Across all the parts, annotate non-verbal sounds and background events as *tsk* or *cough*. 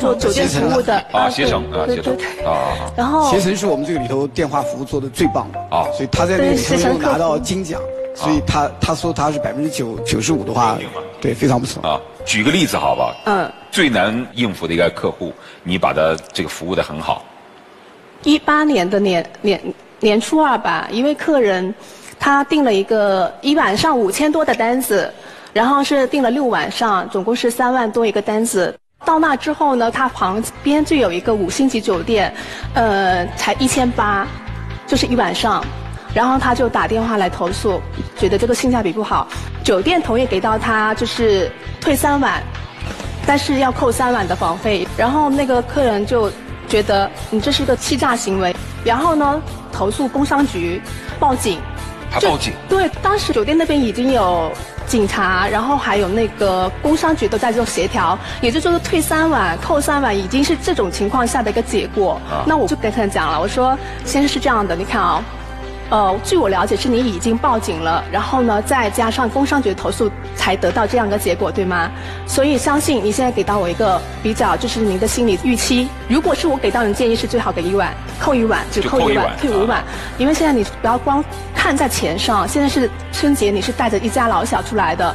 做酒店服务的啊，携程啊，携程啊，然后携程是我们这个里头电话服务做的最棒的啊，所以他在那个里头又拿到金奖，所以他他说他是百分之九九十五的话，对，非常不错啊。举个例子好吧？嗯，最难应付的一个客户，你把他这个服务的很好。一八年的年年年初二吧，一位客人，他订了一个一晚上五千多的单子，然后是订了六晚上，总共是三万多一个单子。到那之后呢，他旁边就有一个五星级酒店，呃，才一千八，就是一晚上，然后他就打电话来投诉，觉得这个性价比不好。酒店同意给到他就是退三晚，但是要扣三晚的房费。然后那个客人就。觉得你这是一个欺诈行为，然后呢，投诉工商局，报警，他报警？对，当时酒店那边已经有警察，然后还有那个工商局都在做协调，也就是说退三万、扣三万，已经是这种情况下的一个结果。那我就跟他讲了，我说，先是这样的，你看啊。呃，据我了解，是你已经报警了，然后呢，再加上工商局的投诉，才得到这样一个结果，对吗？所以相信你现在给到我一个比较，就是您的心理预期。如果是我给到你建议，是最好给一晚，扣一晚，只扣一晚，退五晚。因为现在你不要光看在钱上，现在是春节，你是带着一家老小出来的，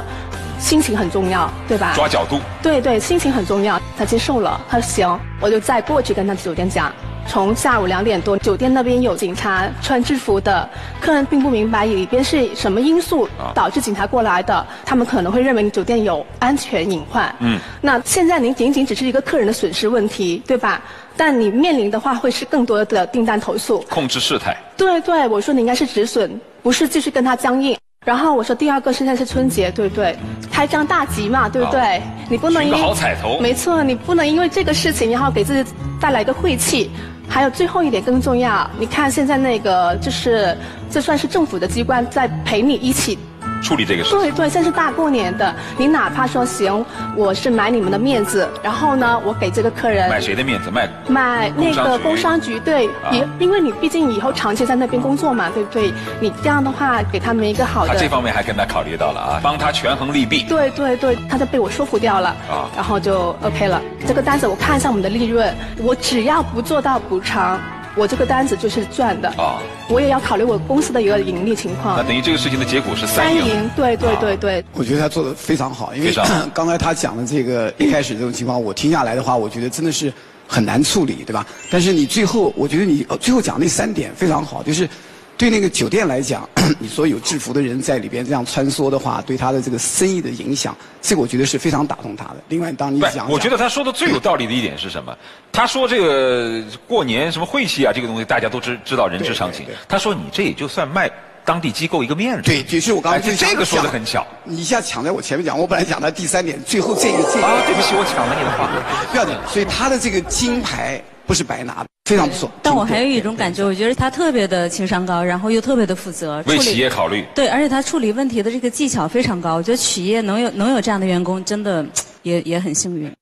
心情很重要，对吧？抓角度。对对，心情很重要。他接受了，他说行，我就再过去跟他酒店讲。从下午两点多，酒店那边有警察穿制服的，客人并不明白里边是什么因素导致警察过来的，他们可能会认为你酒店有安全隐患。嗯，那现在您仅仅只是一个客人的损失问题，对吧？但你面临的话会是更多的订单投诉。控制事态。对对，我说你应该是止损，不是继续跟他僵硬。然后我说第二个现在是春节，对不对？开张大吉嘛，对不对？你不能因为好彩头。没错，你不能因为这个事情然后给自己带来一个晦气。还有最后一点更重要，你看现在那个就是，这算是政府的机关在陪你一起。处理这个事情。对对，现在是大过年的，你哪怕说行，我是买你们的面子，然后呢，我给这个客人买谁的面子？买买那个工商局对，也因为你毕竟以后长期在那边工作嘛，对不对？你这样的话给他们一个好的。他这方面还跟他考虑到了啊，帮他权衡利弊。对对对，他就被我说服掉了啊，然后就 OK 了。这个单子我看一下我们的利润，我只要不做到补偿。我这个单子就是赚的啊，我也要考虑我公司的一个盈利情况。那等于这个事情的结果是三赢，对对对对。我觉得他做的非常好，因为 *clears throat* 刚才他讲的这个一开始这种情况，我听下来的话，我觉得真的是很难处理，对吧？但是你最后，我觉得你最后讲那三点非常好，就是。对那个酒店来讲，*clears throat* 你说有制服的人在里边这样穿梭的话，对他的这个生意的影响，这个我觉得是非常打动他的。另外，当你讲，我觉得他说的最有道理的一点是什么？他说这个过年什么晦气啊，这个东西大家都知知道，人之常情。他说你这也就算卖当地机构一个面子。对，就是我刚才这个说的很巧。你一下抢在我前面讲，我本来讲到第三点，最后这个这个。啊，对不起，我抢了你的话。不要紧，所以他的这个金牌不是白拿的。非常不错，但我还有一种感觉，我觉得他特别的情商高，然后又特别的负责，为企业考虑。对，而且他处理问题的这个技巧非常高，我觉得企业能有能有这样的员工，真的 *tsk* 也也很幸运。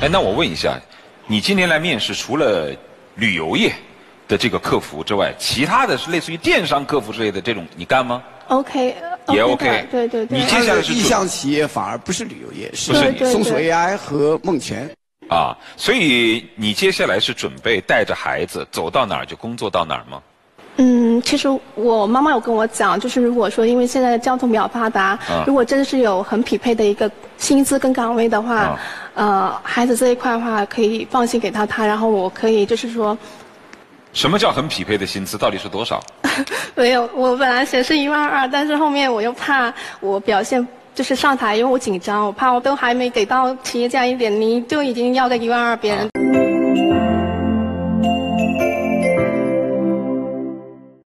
哎，那我问一下，你今年来面试，除了旅游业的这个客服之外，其他的是类似于电商客服之类的这种，你干吗？OK，也 OK，对对对。你接下来是意向企业，反而不是旅游业，是松鼠 AI 和梦泉。啊，所以你接下来是准备带着孩子走到哪儿就工作到哪儿吗？嗯，其实我妈妈有跟我讲，就是如果说因为现在交通比较发达，如果真的是有很匹配的一个薪资跟岗位的话，呃，孩子这一块的话可以放心给到他，然后我可以就是说。什么叫很匹配的薪资？到底是多少？*laughs* 没有，我本来写是一万二，但是后面我又怕我表现。就是上台，因为我紧张，我怕我都还没给到企业家一点，你就已经要个一万二，别人。